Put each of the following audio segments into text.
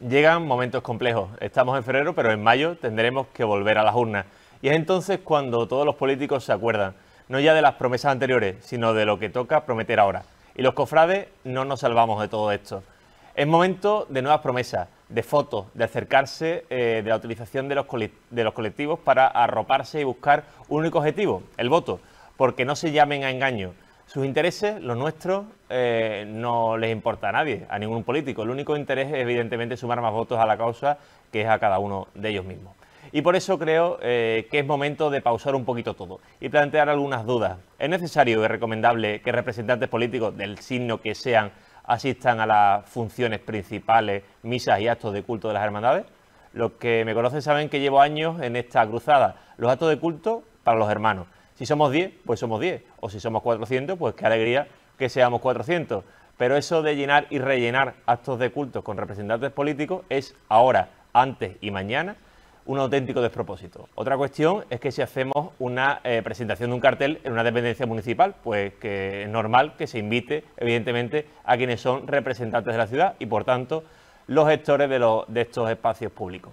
Llegan momentos complejos. Estamos en febrero, pero en mayo tendremos que volver a las urnas. Y es entonces cuando todos los políticos se acuerdan, no ya de las promesas anteriores, sino de lo que toca prometer ahora. Y los cofrades no nos salvamos de todo esto. Es momento de nuevas promesas, de fotos, de acercarse eh, de la utilización de los, de los colectivos para arroparse y buscar un único objetivo, el voto, porque no se llamen a engaño. Sus intereses, los nuestros, eh, no les importa a nadie, a ningún político. El único interés es, evidentemente, sumar más votos a la causa que es a cada uno de ellos mismos. Y por eso creo eh, que es momento de pausar un poquito todo y plantear algunas dudas. ¿Es necesario y recomendable que representantes políticos del signo que sean asistan a las funciones principales, misas y actos de culto de las hermandades? Los que me conocen saben que llevo años en esta cruzada. Los actos de culto para los hermanos si somos 10, pues somos 10. O si somos 400, pues qué alegría que seamos 400. Pero eso de llenar y rellenar actos de culto con representantes políticos es ahora, antes y mañana un auténtico despropósito. Otra cuestión es que si hacemos una eh, presentación de un cartel en una dependencia municipal, pues que es normal que se invite, evidentemente, a quienes son representantes de la ciudad y, por tanto, los gestores de, de estos espacios públicos.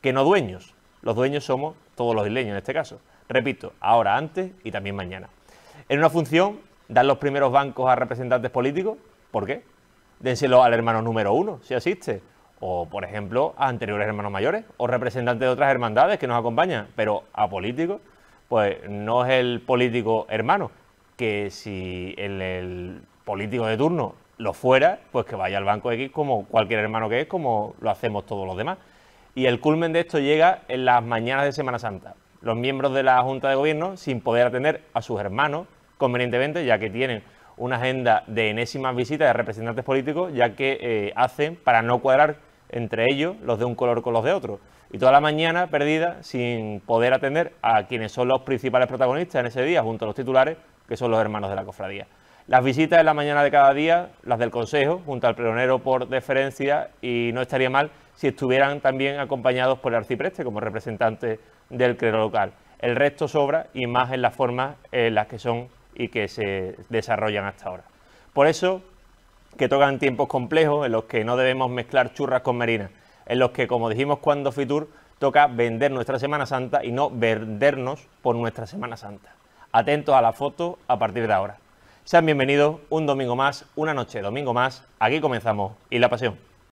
Que no dueños, los dueños somos todos los isleños en este caso. Repito, ahora, antes y también mañana. En una función, dar los primeros bancos a representantes políticos. ¿Por qué? Dénselo al hermano número uno, si asiste. O, por ejemplo, a anteriores hermanos mayores o representantes de otras hermandades que nos acompañan. Pero a políticos, pues no es el político hermano, que si el, el político de turno lo fuera, pues que vaya al banco X como cualquier hermano que es, como lo hacemos todos los demás. Y el culmen de esto llega en las mañanas de Semana Santa los miembros de la Junta de Gobierno sin poder atender a sus hermanos convenientemente, ya que tienen una agenda de enésimas visitas de representantes políticos, ya que eh, hacen para no cuadrar entre ellos los de un color con los de otro. Y toda la mañana perdida sin poder atender a quienes son los principales protagonistas en ese día, junto a los titulares, que son los hermanos de la cofradía. Las visitas en la mañana de cada día, las del Consejo, junto al pregonero por deferencia, y no estaría mal si estuvieran también acompañados por el arcipreste como representante del clero local. El resto sobra y más en las formas en las que son y que se desarrollan hasta ahora. Por eso que tocan tiempos complejos en los que no debemos mezclar churras con merinas, en los que, como dijimos cuando Fitur, toca vender nuestra Semana Santa y no vendernos por nuestra Semana Santa. Atentos a la foto a partir de ahora. Sean bienvenidos un domingo más, una noche domingo más. Aquí comenzamos y la pasión.